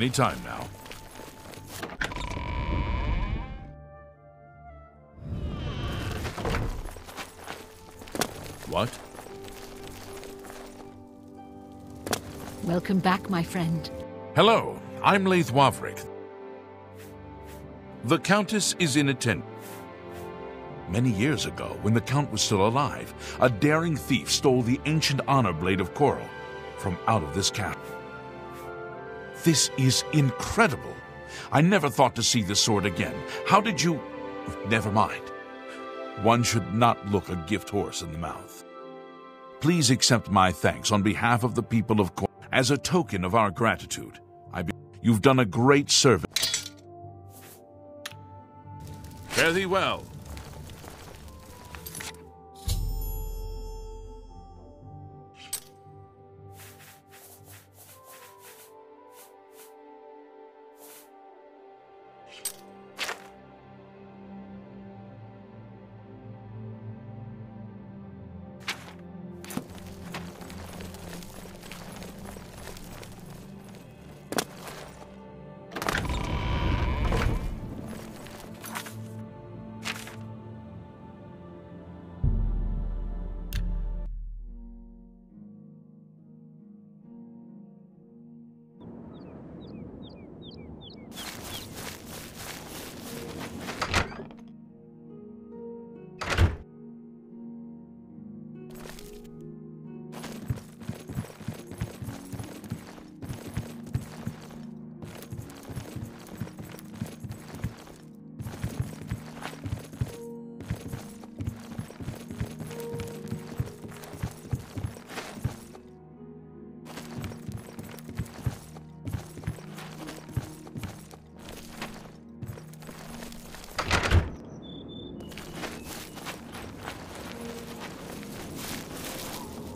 Any time now. What? Welcome back, my friend. Hello, I'm Leith Wavrik. The Countess is in attendance. Many years ago, when the Count was still alive, a daring thief stole the ancient honor blade of Chorrol from out of this castle. This is incredible. I never thought to see this sword again. How did you... Never mind. One should not look a gift horse in the mouth. Please accept my thanks on behalf of the people of Chorrol as a token of our gratitude. I be- You've done a great service. Fare thee well.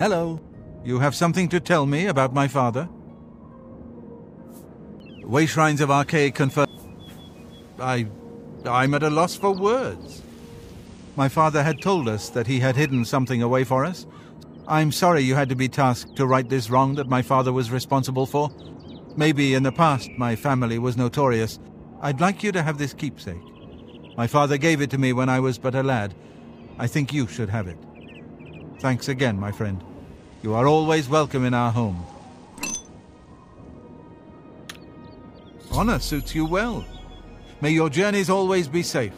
Hello. You have something to tell me about my father? Way Shrines of Archaic confirm... I... I'm at a loss for words. My father had told us that he had hidden something away for us. I'm sorry you had to be tasked to right this wrong that my father was responsible for. Maybe in the past my family was notorious. I'd like you to have this keepsake. My father gave it to me when I was but a lad. I think you should have it. Thanks again, my friend. You are always welcome in our home. Honor suits you well. May your journeys always be safe.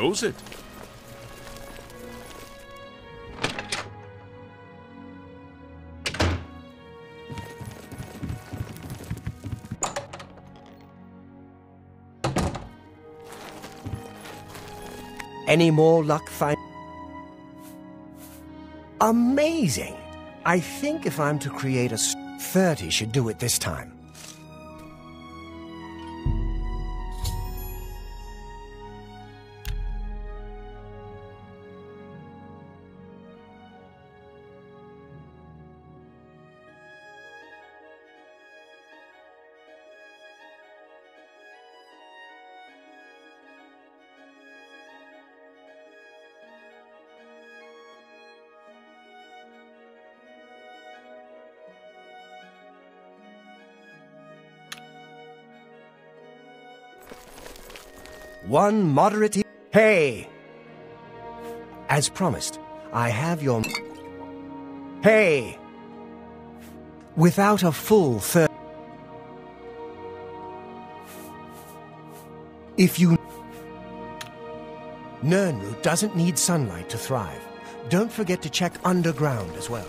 goes it. Any more luck find? Amazing! I think if I'm to create a... 30 should do it this time. One moderate. E- hey! As promised, I have your. Hey! Without a full third. If you. Nirnroot doesn't need sunlight to thrive. Don't forget to check underground as well.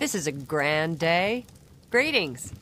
This is a grand day. Greetings.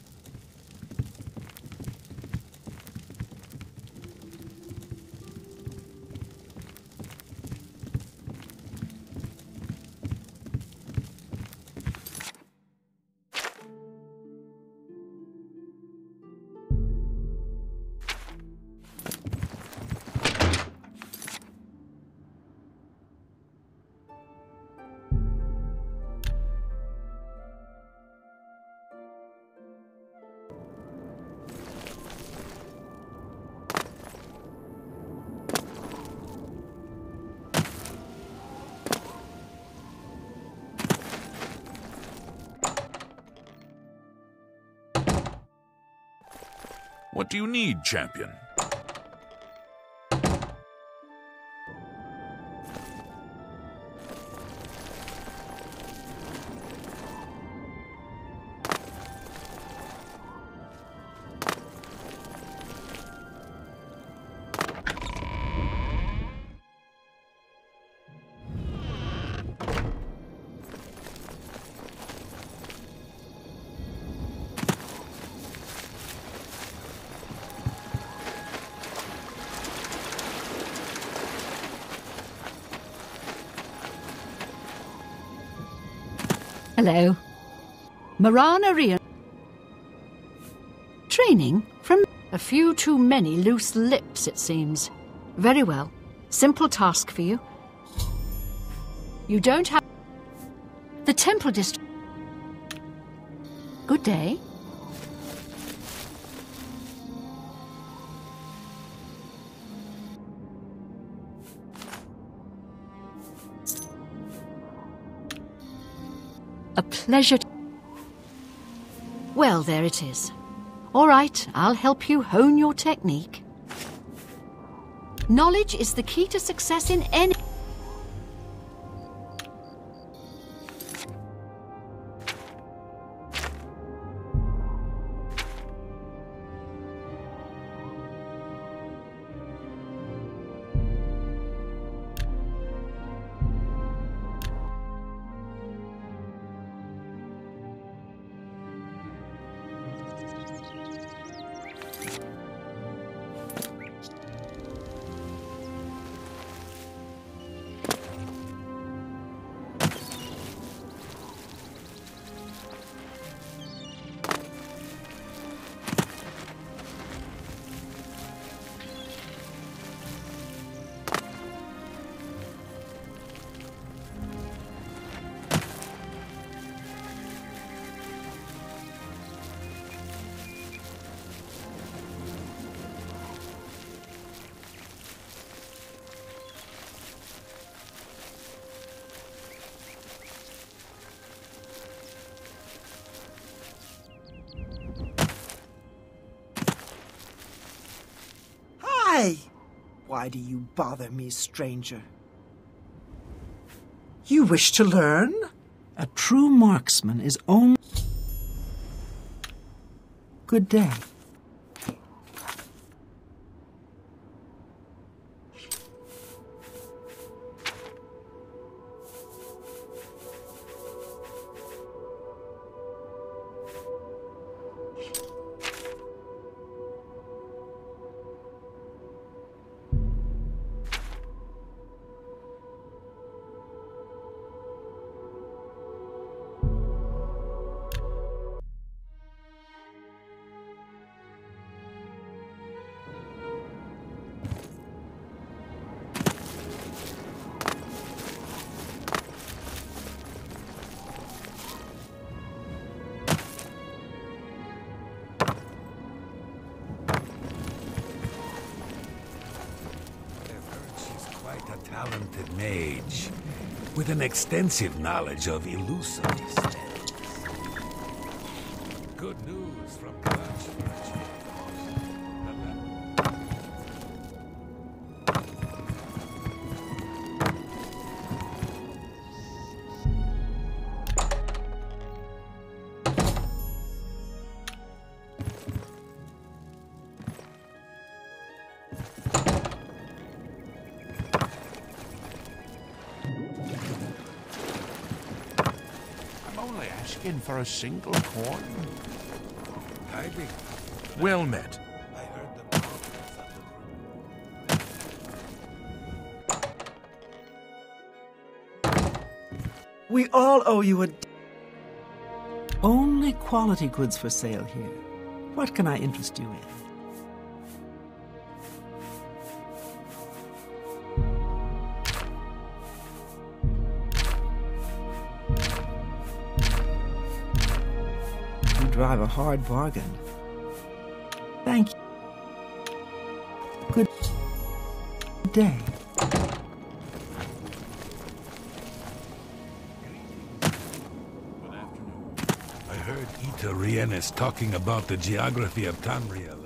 What do you need, champion? Hello. Marana Rian. Training from a few too many loose lips, it seems. Very well. Simple task for you. You don't have. The Temple District. Good day. Pleasure. Well, there it is. All right, I'll help you hone your technique. Knowledge is the key to success in any. Why do you bother me, stranger? You wish to learn? A true marksman is only. Good day. With an extensive knowledge of elusive I'm asking for a single coin. Well met. I heard the movements of the group. We all owe you a. Only quality goods for sale here. What can I interest you in? Drive a hard bargain. Thank you. Good day. I heard Ita Rienes talking about the geography of Tamriel